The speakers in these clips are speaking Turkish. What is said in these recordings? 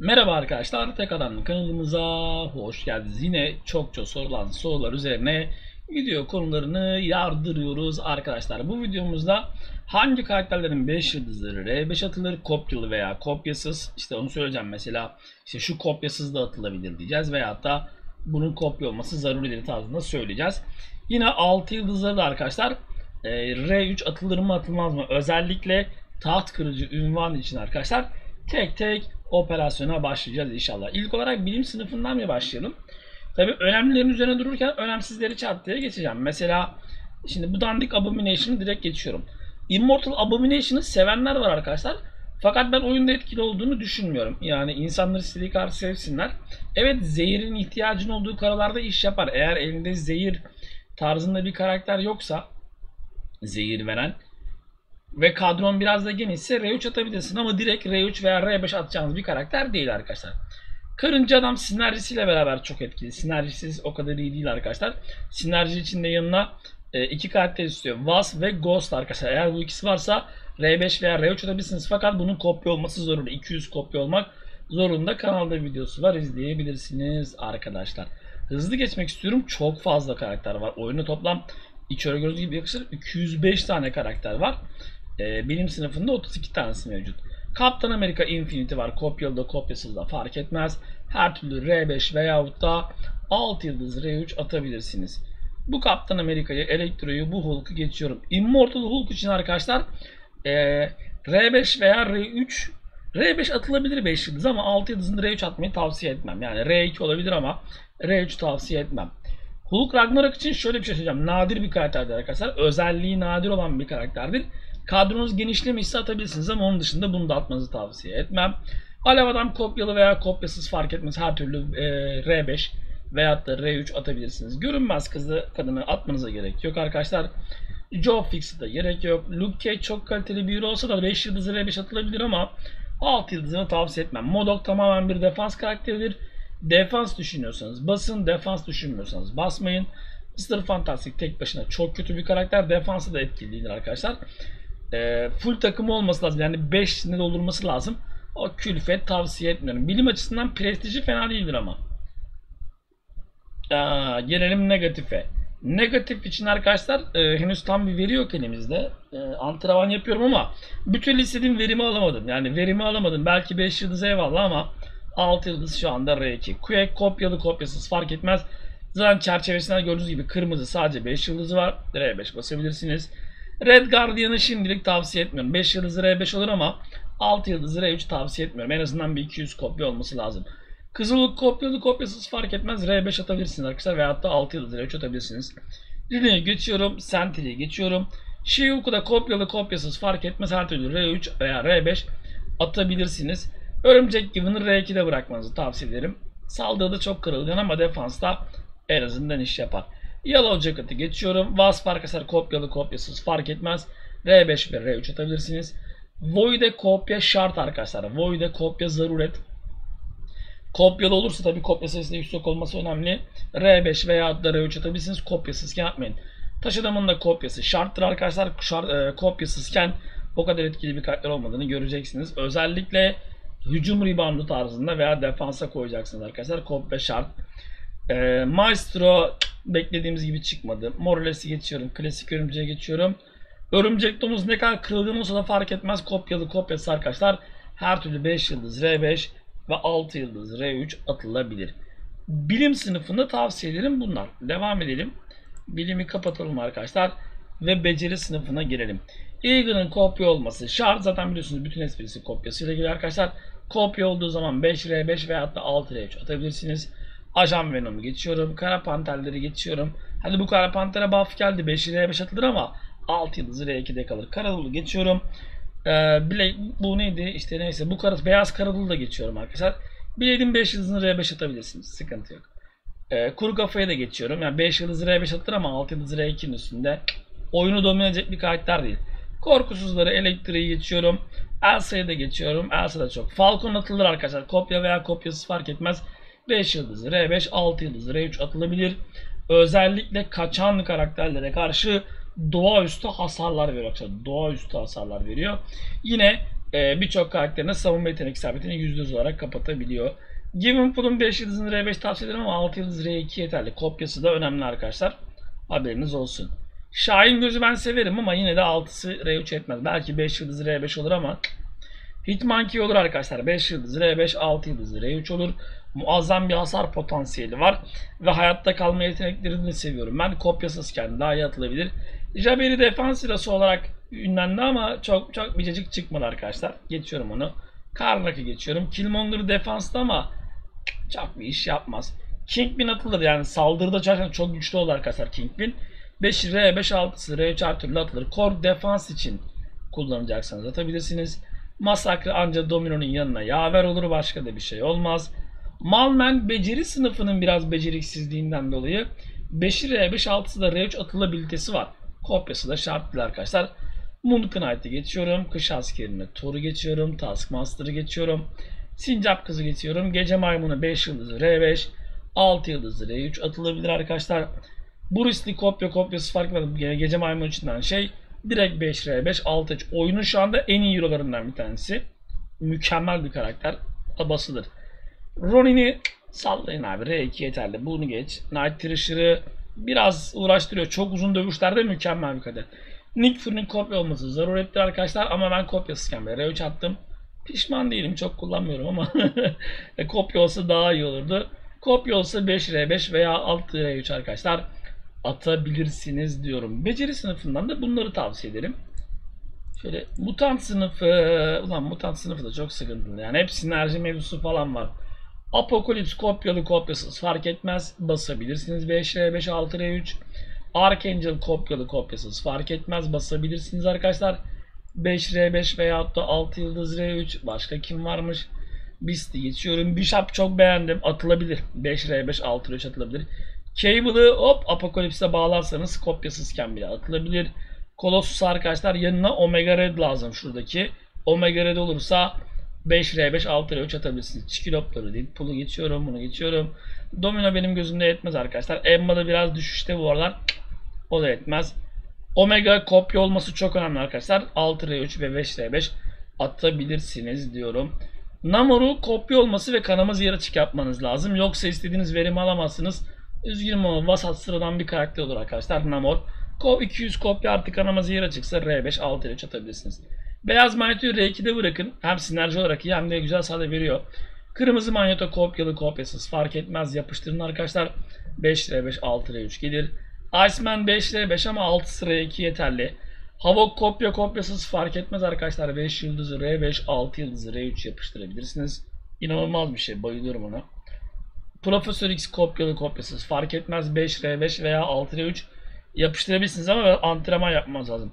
Merhaba arkadaşlar, Tek kanalımıza hoş geldiniz. Yine çokça sorulan sorular üzerine video konularını yardırıyoruz arkadaşlar. Bu videomuzda hangi karakterlerin 5 yıldızları R5 atılır, kopyalı veya kopyasız, işte onu söyleyeceğim mesela, işte şu kopyasız da atılabilir diyeceğiz veya da bunun kopya olması zaruridir tarzında söyleyeceğiz. Yine 6 yıldızları da arkadaşlar e, R3 atılır mı atılmaz mı? Özellikle taht kırıcı ünvan için arkadaşlar tek tek operasyona başlayacağız inşallah. İlk olarak bilim sınıfından mı başlayalım? Tabi önemlilerin üzerine dururken önemsizleri çat diye geçeceğim. Mesela şimdi bu dandik Abomination'ı direkt geçiyorum. Immortal Abomination'ı sevenler var arkadaşlar. Fakat ben oyunda etkili olduğunu düşünmüyorum. Yani insanlar istediği kadar sevsinler. Evet zehirin ihtiyacın olduğu karalarda iş yapar. Eğer elinde zehir tarzında bir karakter yoksa zehir veren ve kadron biraz da genişse R3 atabilirsin ama direkt R3 veya R5 atacağınız bir karakter değil arkadaşlar. Karınca adam sinerjisiyle beraber çok etkili. Sinerjisiz o kadar iyi değil arkadaşlar. Sinerji içinde yanına e, iki karakter istiyor. Was ve Ghost arkadaşlar. Eğer bu ikisi varsa R5 veya R3 atabilirsiniz. Fakat bunun kopya olması zorunda. 200 kopya olmak zorunda. Kanalda videosu var. izleyebilirsiniz arkadaşlar. Hızlı geçmek istiyorum. Çok fazla karakter var. Oyunda toplam içeri gördüğünüz gibi yaklaşık 205 tane karakter var. Ee, bilim sınıfında 32 tanesi mevcut. Kaptan Amerika Infinity var. Kopyalı da kopyasız da fark etmez. Her türlü R5 veyahut da 6 yıldız R3 atabilirsiniz. Bu Kaptan Amerika'yı, Elektro'yu, bu Hulk'u geçiyorum. Immortal Hulk için arkadaşlar e, R5 veya R3 R5 atılabilir 5 yıldız ama 6 yıldızında R3 atmayı tavsiye etmem. Yani R2 olabilir ama R3 tavsiye etmem. Hulk Ragnarok için şöyle bir şey söyleyeceğim. Nadir bir karakterdir arkadaşlar. Özelliği nadir olan bir karakterdir. Kadronuz genişlemişse atabilirsiniz ama onun dışında bunu da atmanızı tavsiye etmem. Alev adam kopyalı veya kopyasız fark etmez. Her türlü e, R5 veyahut da R3 atabilirsiniz. Görünmez kızı kadını atmanıza gerek yok arkadaşlar. Joe Fix'e de gerek yok. Luke Cage çok kaliteli bir olsa da 5 yıldızı R5 atılabilir ama 6 yıldızını tavsiye etmem. Modok tamamen bir defans karakteridir. Defans düşünüyorsanız basın, defans düşünmüyorsanız basmayın. Mr. Fantastic tek başına çok kötü bir karakter. Defansı da etkili değildir arkadaşlar e, full takımı olması lazım. Yani 5 ne doldurması lazım. O külfet tavsiye etmiyorum. Bilim açısından prestiji fena değildir ama. Aa, gelelim negatife. Negatif için arkadaşlar e, henüz tam bir veri yok elimizde. E, antrenman yapıyorum ama türlü istediğim verimi alamadım. Yani verimi alamadım. Belki 5 yıldız eyvallah ama 6 yıldız şu anda R2. Quake kopyalı kopyasız fark etmez. Zaten çerçevesinden gördüğünüz gibi kırmızı sadece 5 yıldızı var. R5 basabilirsiniz. Red Guardian'ı şimdilik tavsiye etmiyorum. 5 yıldızı R5 olur ama 6 yıldızı R3 tavsiye etmiyorum. En azından bir 200 kopya olması lazım. Kızıllık kopyalı kopyasız fark etmez. R5 atabilirsiniz arkadaşlar veyahut da 6 yıldız R3 atabilirsiniz. Line'yi geçiyorum. Sentry'yi geçiyorum. Shiyuku da kopyalı kopyasız fark etmez. Her türlü R3 veya R5 atabilirsiniz. Örümcek Given'ı R2'de bırakmanızı tavsiye ederim. Saldırıda çok kırılgan ama defansta en azından iş yapar. Yellow Jacket'ı geçiyorum. Wasp arkadaşlar kopyalı kopyasız fark etmez. R5 ve R3 atabilirsiniz. Void'e kopya şart arkadaşlar. Void'e kopya zaruret. Kopyalı olursa tabii kopya sayısı yüksek olması önemli. R5 veya da R3 atabilirsiniz. Kopyasızken yapmayın. Taş adamın da kopyası şarttır arkadaşlar. Şart, e, kopyasızken o kadar etkili bir karakter olmadığını göreceksiniz. Özellikle hücum reboundu tarzında veya defansa koyacaksınız arkadaşlar. Kopya şart. E, Maestro beklediğimiz gibi çıkmadı. Morales'i geçiyorum. Klasik örümceğe geçiyorum. Örümcek domuz ne kadar kırılgan olsa da fark etmez. Kopyalı kopyası arkadaşlar. Her türlü 5 yıldız R5 ve 6 yıldız R3 atılabilir. Bilim sınıfında tavsiyelerim bunlar. Devam edelim. Bilimi kapatalım arkadaşlar. Ve beceri sınıfına girelim. Eagle'ın kopya olması şart. Zaten biliyorsunuz bütün esprisi kopyasıyla geliyor arkadaşlar. Kopya olduğu zaman 5R5 veya da 6R3 atabilirsiniz. Ajan Venom'u geçiyorum. Kara Panterleri geçiyorum. Hadi bu Kara Panter'e buff geldi. 5 liraya 5 atılır ama 6 yıldızı R2'de kalır. Karadolu geçiyorum. Ee, Blade, bu neydi? İşte neyse bu kara, beyaz Karadolu da geçiyorum arkadaşlar. Blade'in 5 yıldızını R5 atabilirsiniz. Sıkıntı yok. Ee, kuru kafaya da geçiyorum. Yani 5 yıldızı R5 atılır ama 6 yıldızı R2'nin üstünde. Oyunu domine edecek bir karakter değil. Korkusuzları elektriği geçiyorum. Elsa'yı da geçiyorum. Elsa da çok. Falcon atılır arkadaşlar. Kopya veya kopyası fark etmez. 5 yıldızı R5, 6 yıldızı R3 atılabilir. Özellikle kaçan karakterlere karşı doğaüstü hasarlar veriyor. Doğaüstü hasarlar veriyor. Yine e, birçok karakterine savunma yetenek isabetini %100 olarak kapatabiliyor. Given Pool'un 5 yıldızını R5 tavsiye ederim ama 6 yıldız R2 yeterli. Kopyası da önemli arkadaşlar. Haberiniz olsun. Şahin gözü ben severim ama yine de 6'sı R3 etmez. Belki 5 yıldız R5 olur ama Hitmonkey olur arkadaşlar. 5 yıldız R5, 6 yıldız R3 olur. Muazzam bir hasar potansiyeli var. Ve hayatta kalma yeteneklerini de seviyorum. Ben kopyasızken daha iyi atılabilir. Jabber'i defans sırası olarak ünlendi ama çok çok biricik çıkmadı arkadaşlar. Geçiyorum onu. Karnak'ı geçiyorum. Killmonger defansta ama çok bir iş yapmaz. Kingpin atılır yani saldırıda gerçekten çok güçlü olur arkadaşlar Kingpin. 5 R5 6'sı R3 her atılır. Core defans için kullanacaksanız atabilirsiniz. Masakre ancak Domino'nun yanına yaver olur başka da bir şey olmaz. Malmen beceri sınıfının biraz beceriksizliğinden dolayı 5'i R5 6'sı da R3 atılabilitesi var. Kopyası da şart değil arkadaşlar. Moon Knight'ı geçiyorum. Kış askerine Thor'u geçiyorum. Taskmaster'ı geçiyorum. Sincap kızı geçiyorum. Gece maymunu 5 yıldızı R5. 6 yıldızı R3 atılabilir arkadaşlar. Bu riskli kopya kopyası fark etmez. Gece maymun içinden şey direkt 5 R5 6 3. Oyunun şu anda en iyi eurolarından bir tanesi. Mükemmel bir karakter. Basılır. Ronin'i sallayın abi. R2 yeterli. Bunu geç. Night Thrasher'ı biraz uğraştırıyor. Çok uzun dövüşlerde mükemmel bir kader. Nick Fury'nin kopya olması zarurettir arkadaşlar ama ben kopyasızken R3 attım. Pişman değilim çok kullanmıyorum ama e, kopya olsa daha iyi olurdu. Kopya olsa 5R5 veya 6R3 arkadaşlar atabilirsiniz diyorum. Beceri sınıfından da bunları tavsiye ederim. Şöyle mutant sınıfı, ulan mutant sınıfı da çok sıkıntılı. Yani hep sinerji mevzusu falan var. Apokalips kopyalı kopyasız fark etmez. Basabilirsiniz 5R5 6R3. Archangel kopyalı kopyasız fark etmez. Basabilirsiniz arkadaşlar. 5R5 veyahut da 6 yıldız R3. Başka kim varmış? Beast'i geçiyorum. Bishop çok beğendim. Atılabilir. 5R5 6R3 atılabilir. Cable'ı hop Apocalypse'e bağlarsanız kopyasızken bile atılabilir. Colossus arkadaşlar yanına Omega Red lazım şuradaki. Omega Red olursa 5R5 6R3 atabilirsiniz. Çikilopları değil. Pulu geçiyorum. Bunu geçiyorum. Domino benim gözümde yetmez arkadaşlar. Emma da biraz düşüşte bu aralar. O da yetmez. Omega kopya olması çok önemli arkadaşlar. 6R3 ve 5R5 atabilirsiniz diyorum. Namor'u kopya olması ve kanamaz yarı açık yapmanız lazım. Yoksa istediğiniz verimi alamazsınız. Üzgünüm ama vasat sıradan bir karakter olur arkadaşlar Namor. 200 kopya artık kanamaz yarı açıksa R5 6R3 atabilirsiniz. Beyaz manyeto R2'de bırakın. Hem sinerji olarak iyi hem de güzel sade veriyor. Kırmızı manyeto kopyalı kopyasız fark etmez yapıştırın arkadaşlar. 5R5 6R3 gelir. Iceman 5R5 ama 6 sıra 2 yeterli. Havok kopya kopyasız fark etmez arkadaşlar. 5 yıldızı R5 6 yıldızı R3 yapıştırabilirsiniz. İnanılmaz bir şey bayılıyorum ona. Profesör X kopyalı kopyasız fark etmez 5 R5 veya 6 R3 yapıştırabilirsiniz ama antrenman yapmanız lazım.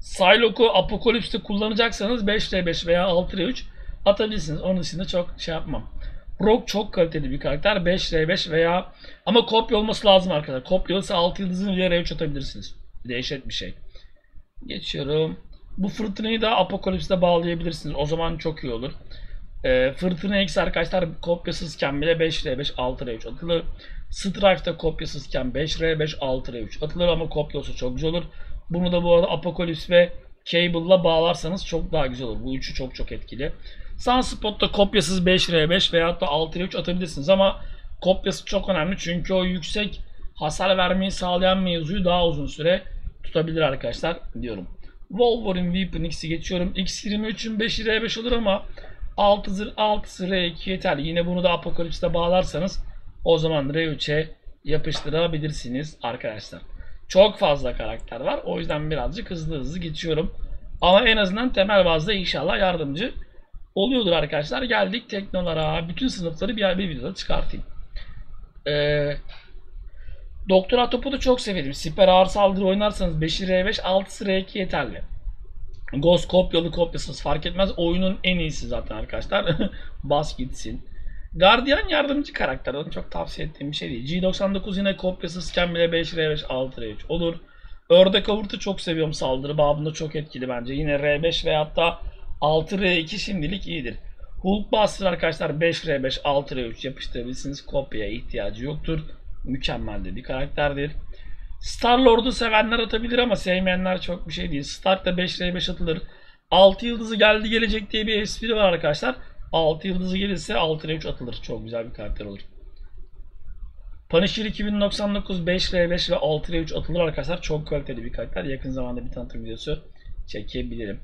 Psylocke'u Apocalypse'de kullanacaksanız 5R5 veya 6R3 atabilirsiniz. Onun dışında çok şey yapmam. Rogue çok kaliteli bir karakter. 5R5 veya ama kopya olması lazım arkadaşlar. Kopyalısı 6 yıldızını R3 atabilirsiniz. Dehşet bir şey. Geçiyorum. Bu fırtınayı da Apocalypse'de bağlayabilirsiniz. O zaman çok iyi olur. E, Fırtına X arkadaşlar kopyasızken bile 5R5 6R3 atılır. Strife'da kopyasızken 5R5 6R3 atılır ama kopya olsa çok güzel olur. Bunu da bu arada Apocalypse ve Cable'la bağlarsanız çok daha güzel olur. Bu üçü çok çok etkili. Sunspot'ta kopyasız 5R5 veya da 6R3 atabilirsiniz ama kopyası çok önemli çünkü o yüksek hasar vermeyi sağlayan mevzuyu daha uzun süre tutabilir arkadaşlar diyorum. Wolverine Weapon X'i geçiyorum. X23'ün 5'i R5 olur ama 6 zır 6 R2 yeterli. Yine bunu da Apocalypse'de bağlarsanız o zaman R3'e yapıştırabilirsiniz arkadaşlar. Çok fazla karakter var. O yüzden birazcık hızlı hızlı geçiyorum. Ama en azından temel bazda inşallah yardımcı oluyordur arkadaşlar. Geldik teknolara. Bütün sınıfları bir, bir videoda çıkartayım. Ee, Doktor Atop'u çok severim. Siper ağır saldırı oynarsanız 5'i R5, 6'sı R2 yeterli. Ghost kopyalı kopyasız fark etmez. Oyunun en iyisi zaten arkadaşlar. Bas gitsin. Guardian yardımcı karakter. Onu çok tavsiye ettiğim bir şey değil. G99 yine kopyasızken bile 5R5 6R3 olur. Ördek avurtu çok seviyorum saldırı babında çok etkili bence. Yine R5 ve hatta 6R2 şimdilik iyidir. Hulkbuster arkadaşlar 5R5 6R3 yapıştırabilirsiniz. Kopyaya ihtiyacı yoktur. Mükemmel de bir karakterdir. Star Lord'u sevenler atabilir ama sevmeyenler çok bir şey değil. Stark da 5R5 atılır. 6 yıldızı geldi gelecek diye bir espri var arkadaşlar. 6 yıldızı gelirse 6 ile 3 atılır. Çok güzel bir karakter olur. Punisher 2099 5 R5 ve 6 R3 atılır arkadaşlar. Çok kaliteli bir karakter. Yakın zamanda bir tanıtım videosu çekebilirim.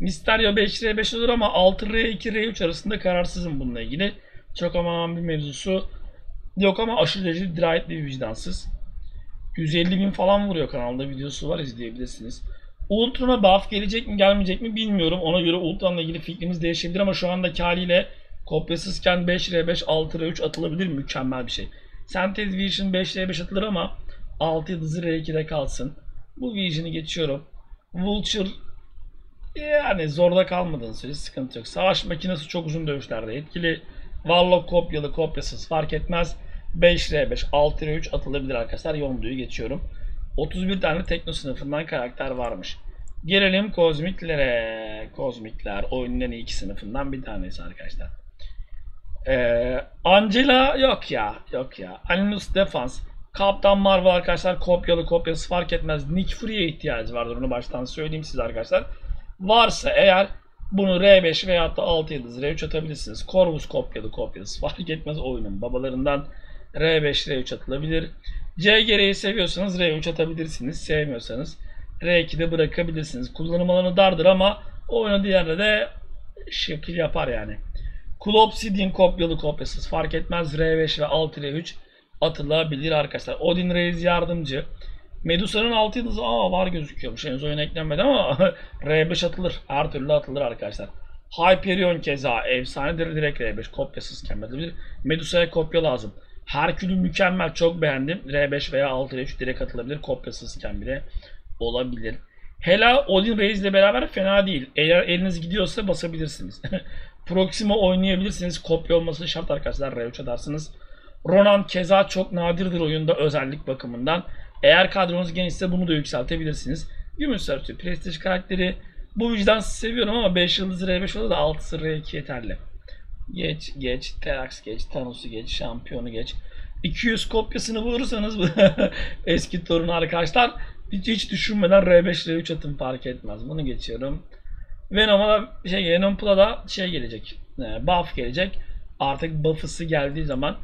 Mysterio 5 R5 olur ama 6 R2 R3 arasında kararsızım bununla ilgili. Çok aman bir mevzusu yok ama aşırı derecede dirayetli bir vicdansız. 150 bin falan vuruyor kanalda videosu var izleyebilirsiniz. Ultron'a buff gelecek mi gelmeyecek mi bilmiyorum. Ona göre Ultron'la ilgili fikrimiz değişebilir ama şu andaki haliyle kopyasızken 5R5 6R3 atılabilir mükemmel bir şey. Sentez Vision 5R5 atılır ama 6 yıldızı R2'de kalsın. Bu Vision'ı geçiyorum. Vulture yani zorda kalmadığın sürece sıkıntı yok. Savaş makinesi çok uzun dövüşlerde etkili. Warlock kopyalı kopyasız fark etmez. 5R5 6R3 atılabilir arkadaşlar. Yondu'yu geçiyorum. 31 tane tekno sınıfından karakter varmış. Gelelim kozmiklere. Kozmikler oyunun en iyi iki sınıfından bir tanesi arkadaşlar. Ee, Angela yok ya. Yok ya. Alinus Defense. Kaptan Marvel arkadaşlar kopyalı kopyası fark etmez. Nick Fury'e ihtiyacı vardır. Onu baştan söyleyeyim size arkadaşlar. Varsa eğer bunu R5 veya da 6 yıldız R3 atabilirsiniz. Corvus kopyalı kopyası fark etmez oyunun babalarından R5 R3 atılabilir. C gereği seviyorsanız R3 atabilirsiniz. Sevmiyorsanız R2'de bırakabilirsiniz. Kullanım alanı dardır ama oynadığı yerde de şekil yapar yani. Cool Obsidian kopyalı kopyasız fark etmez. R5 ve 6 R3 atılabilir arkadaşlar. Odin Reis yardımcı. Medusa'nın 6 yıldızı aa var gözüküyormuş. Henüz oyuna eklenmedi ama R5 atılır. Her türlü atılır arkadaşlar. Hyperion keza efsanedir. Direkt R5 kopyasız atılabilir. Medusa'ya kopya lazım. Herkül'ü mükemmel. Çok beğendim. R5 veya 6 R3 direkt atılabilir. Kopyasızken bile olabilir. Hela Odin Reis ile beraber fena değil. Eğer eliniz gidiyorsa basabilirsiniz. Proxima oynayabilirsiniz. Kopya olması şart arkadaşlar. R3 atarsınız. Ronan keza çok nadirdir oyunda özellik bakımından. Eğer kadronuz genişse bunu da yükseltebilirsiniz. Gümüş Sarıtı prestij karakteri bu vicdan seviyorum ama 5 yıldız R5 olur da 6'sı R2 yeterli. Geç, geç, Terax geç, Thanos'u geç, Şampiyonu geç. 200 kopyasını vurursanız eski torun arkadaşlar hiç, hiç düşünmeden R5 R3 atın fark etmez. Bunu geçiyorum. Venom'a da şey Venompla da şey gelecek. E, buff gelecek. Artık buff'ısı geldiği zaman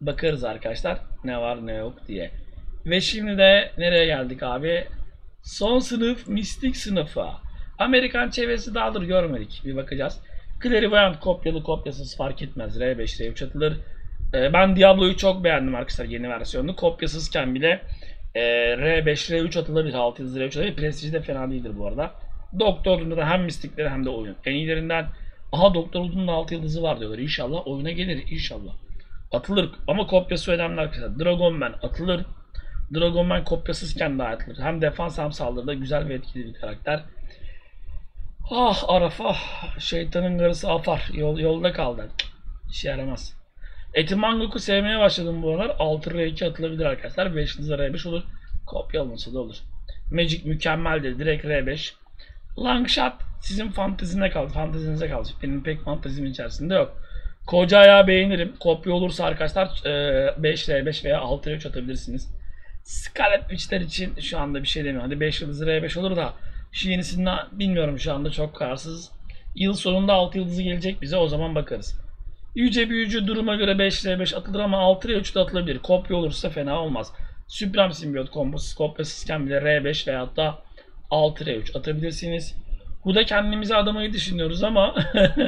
bakarız arkadaşlar ne var ne yok diye. Ve şimdi de nereye geldik abi? Son sınıf mistik sınıfı. Amerikan çevresi dağılır görmedik. Bir bakacağız. Clairvoyant kopyalı kopyasız fark etmez. R5 R3 atılır. Ee, ben Diablo'yu çok beğendim arkadaşlar yeni versiyonunu. Kopyasızken bile e, R5 R3 atılabilir. 6 yıldız R3 atılabilir. Prestij de fena değildir bu arada. Doktorluğunda da hem mistikleri hem de oyun. En iyilerinden aha Doktorluğunun 6 yıldızı var diyorlar. İnşallah oyuna gelir inşallah. Atılır ama kopyası önemli arkadaşlar. Dragon Man atılır. Dragon Man kopyasızken de atılır. Hem defans hem saldırıda güzel ve etkili bir karakter. Ah Arafa şeytanın karısı Afar yol, yolda kaldı. İşe yaramaz. Etimangok'u sevmeye başladım bu aralar. 6 R2 atılabilir arkadaşlar. 5 yıldız R5 olur. Kopya olmasa da olur. Magic mükemmeldir. Direkt R5. Longshot sizin fantezine kaldı. Fantezinize kaldı. Benim pek fantezim içerisinde yok. Koca ayağı beğenirim. Kopya olursa arkadaşlar 5 R5 veya 6 R3 atabilirsiniz. Scarlet Witch'ler için şu anda bir şey demiyorum. Hadi 5 yıldız R5 olur da şu bilmiyorum şu anda çok kararsız. Yıl sonunda 6 yıldızı gelecek bize o zaman bakarız. Yüce büyücü duruma göre 5 R5 atılır ama 6 R3 de atılabilir. Kopya olursa fena olmaz. Supreme Symbiote kombosu kopyasızken bile R5 veya da 6 R3 atabilirsiniz. Bu da kendimize adamayı düşünüyoruz ama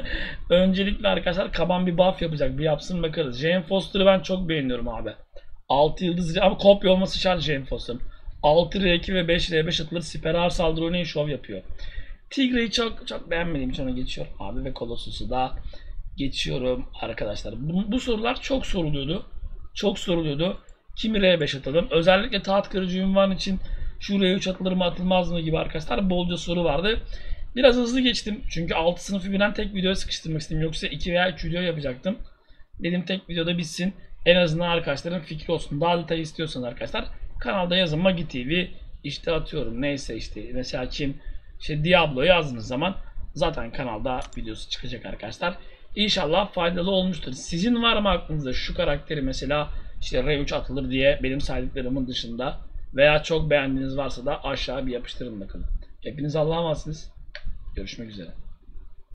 öncelikle arkadaşlar kaban bir buff yapacak. Bir yapsın bakarız. Jane Foster'ı ben çok beğeniyorum abi. 6 yıldız ama kopya olması şart Jane Foster'ın. 6 R2 ve 5 R5 atılır. Siper ağır saldırı oynayın şov yapıyor. Tigre'yi çok çok beğenmediğim için ona geçiyorum abi ve Colossus'u da geçiyorum arkadaşlar. Bu, bu sorular çok soruluyordu. Çok soruluyordu. Kimi R5 atalım? Özellikle taht kırıcı ünvan için şu R3 atılır mı atılmaz mı gibi arkadaşlar bolca soru vardı. Biraz hızlı geçtim. Çünkü 6 sınıfı bilen tek videoya sıkıştırmak istedim. Yoksa 2 veya 3 video yapacaktım. Dedim tek videoda bitsin. En azından arkadaşların fikri olsun. Daha detay istiyorsanız arkadaşlar kanalda yazın Magi TV işte atıyorum neyse işte mesela kim işte Diablo yazdığınız zaman zaten kanalda videosu çıkacak arkadaşlar. İnşallah faydalı olmuştur. Sizin var mı aklınızda şu karakteri mesela işte R3 atılır diye benim saydıklarımın dışında veya çok beğendiğiniz varsa da aşağı bir yapıştırın bakalım. Hepiniz Allah'a emanetsiniz. Görüşmek üzere.